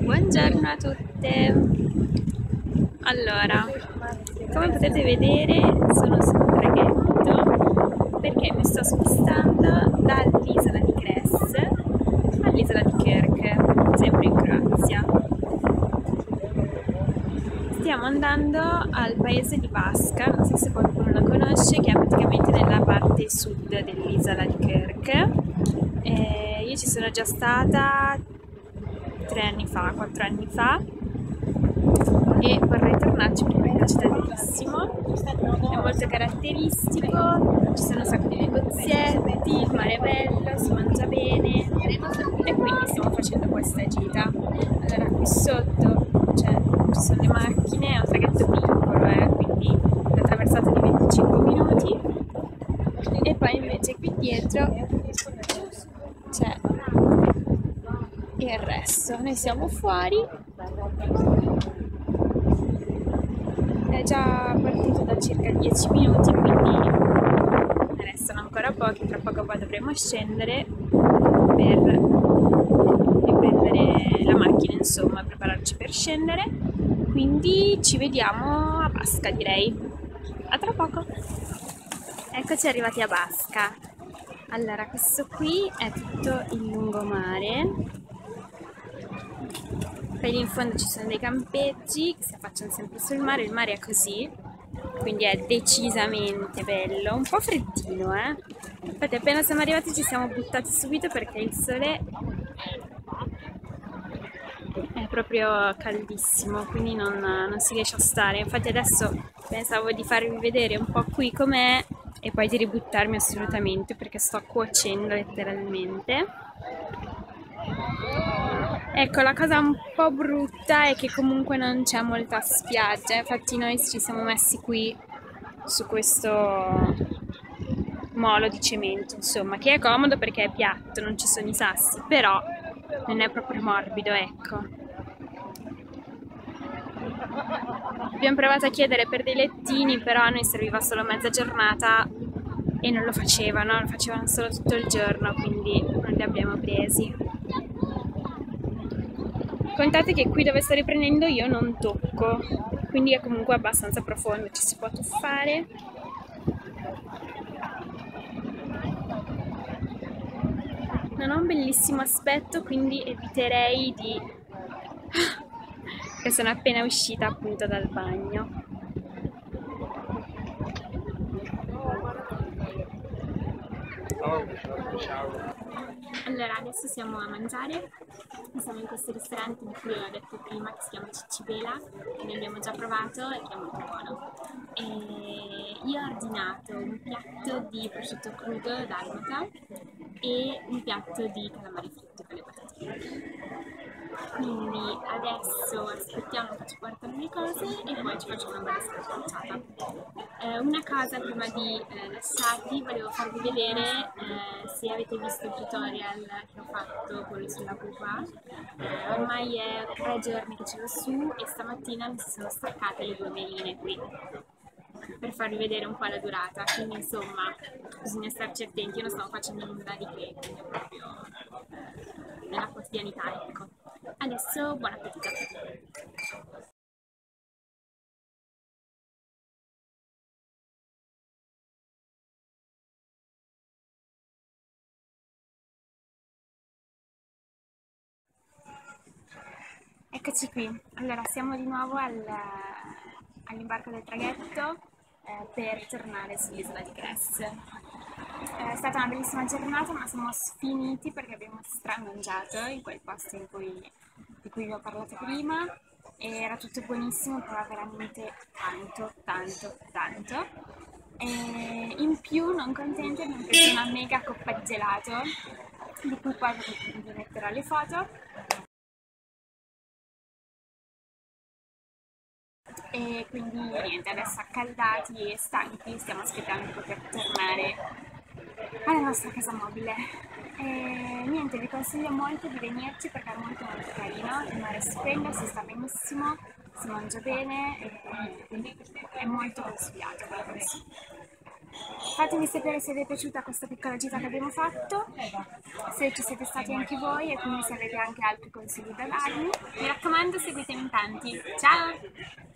Buongiorno a tutte! Allora, come potete vedere sono sul traghetto perché mi sto spostando dall'isola di Cres all'isola di Kirk, sempre in Croazia. Stiamo andando al paese di Basca, non so se qualcuno lo conosce, che è praticamente nella parte sud dell'isola di Kirk. E io ci sono già stata tre anni fa, quattro anni fa. E vorrei tornarci perché mi piace tantissimo. È molto caratteristico ci sono un sacco di negozietti il mare è bello, si mangia bene. E quindi stiamo facendo questa gita. Allora qui sotto cioè, ci sono le macchine è un traghetto piccolo eh, quindi la traversata di 25 minuti. E poi invece qui dietro c'è il resto. Noi siamo fuori. È già partito da circa 10 minuti, quindi ne restano ancora pochi. Tra poco poi dovremo scendere per riprendere la macchina, insomma, prepararci per scendere. Quindi ci vediamo a Basca, direi. A tra poco. Eccoci arrivati a Basca. Allora, questo qui è tutto il lungomare poi lì in fondo ci sono dei campeggi che si affacciano sempre sul mare, il mare è così, quindi è decisamente bello, un po' freddino eh. Infatti appena siamo arrivati ci siamo buttati subito perché il sole è proprio caldissimo, quindi non, non si riesce a stare. Infatti adesso pensavo di farvi vedere un po' qui com'è e poi di ributtarmi assolutamente perché sto cuocendo letteralmente. Ecco, la cosa un po' brutta è che comunque non c'è molta spiaggia, infatti noi ci siamo messi qui su questo molo di cemento, insomma, che è comodo perché è piatto, non ci sono i sassi, però non è proprio morbido, ecco. Abbiamo provato a chiedere per dei lettini, però a noi serviva solo mezza giornata e non lo facevano, lo facevano solo tutto il giorno, quindi non li abbiamo presi. Contate che qui dove sto riprendendo io non tocco, quindi è comunque abbastanza profondo, ci si può tuffare. Non ho un bellissimo aspetto, quindi eviterei di... che sono appena uscita appunto dal bagno. Allora, adesso siamo a mangiare, siamo in questo ristorante di cui ho detto prima che si chiama Cicibela, che noi abbiamo già provato e che è molto buono. E io ho ordinato un piatto di prosciutto crudo dalmata e un piatto di calamari fritti con le patatine. Quindi adesso aspettiamo che ci portano le cose e poi ci facciamo una bella scarpacciata. Eh, una cosa prima di eh, lasciarvi, volevo farvi vedere eh, se avete visto il tutorial che ho fatto, quello sulla pupa. Eh, ormai è tre giorni che ce l'ho su e stamattina mi sono staccate le due meline qui per farvi vedere un po' la durata, quindi insomma bisogna starci attenti, io non stavo facendo nulla di che, quindi proprio eh, nella quotidianità, ecco. Adesso buon appetito! Eccoci qui, allora siamo di nuovo al, all'imbarco del traghetto eh, per tornare sull'isola di Cress. È stata una bellissima giornata ma siamo sfiniti perché abbiamo stramangiato in quel posto in cui, di cui vi ho parlato prima e era tutto buonissimo, però veramente tanto, tanto, tanto. E in più, non contenti, abbiamo preso una mega coppa di gelato di cui poi vi metterò le foto e quindi niente, adesso accaldati e stanchi stiamo aspettando di poter tornare alla nostra casa mobile. E niente, vi consiglio molto di venirci perché è molto molto carino, il mare è stupendo, si sta benissimo, si mangia bene e quindi è molto consigliato, ve. Fatemi sapere se vi è piaciuta questa piccola gita che abbiamo fatto, se ci siete stati anche voi e quindi se avete anche altri consigli da darmi. Mi raccomando seguitemi in tanti. Ciao!